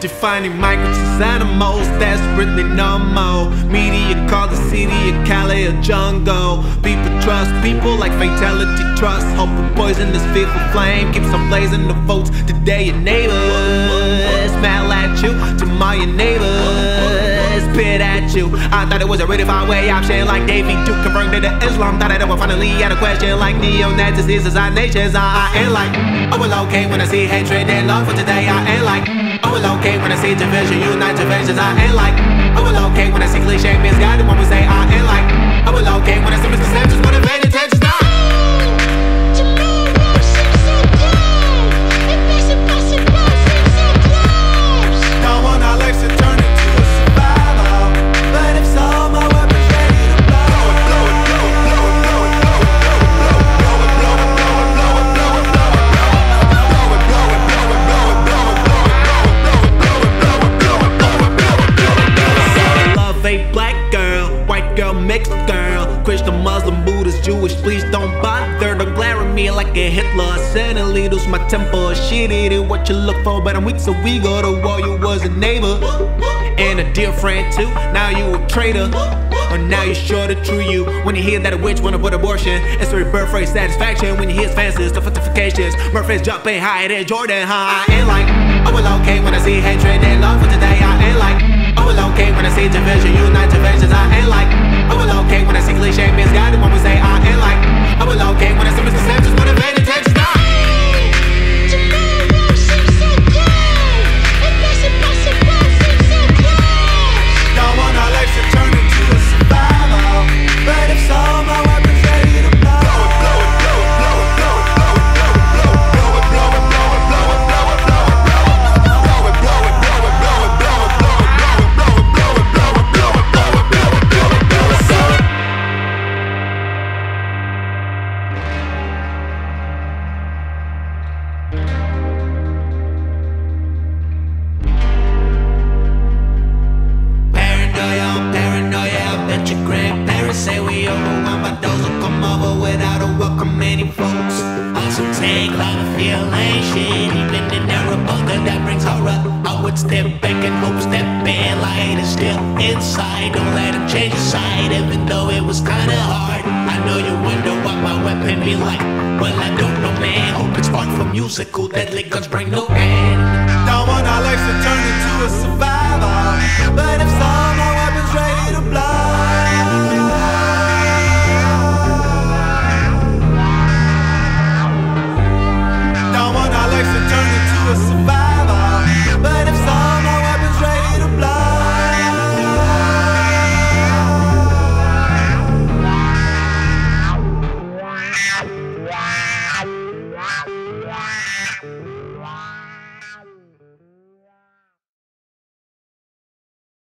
Defining migrants as animals, that's really normal. Media call the city a Calais a jungle. People trust people like fatality trust. Hoping poison this fearful flame keeps on blazing the votes today. Your neighbors smell at you, tomorrow your neighbors spit at you. I thought it was a far way option like David Duke converted to Islam. Thought I would finally had a question like neo-Nazis is our nations. I, I ain't like, oh well okay when I see hatred and love for today. I ain't like. Oh will okay when I see division, unite divisions, I ain't like I will okay girl, mixed girl, Christian, Muslim, Buddhist, Jewish. Please don't bother don't glare at me like a Hitler. Suddenly lose my temper. Shit, it ain't what you look for, but I'm weak, so we go to war. You was a neighbor and a dear friend too. Now you a traitor. Or now you're sure to true you When you hear that a witch wanna put abortion It's a birth rate satisfaction When you hear fancies, the fortifications Murphy's jumping higher than Jordan high I ain't like, oh well okay When I see hatred Step back and hope step in, light is still inside. Don't let him change his side, even though it was kinda hard. I know you wonder what my weapon be like. Well, I don't know, man. Hope it's far from musical, deadly guns bring no end. Don't want our lives to turn into a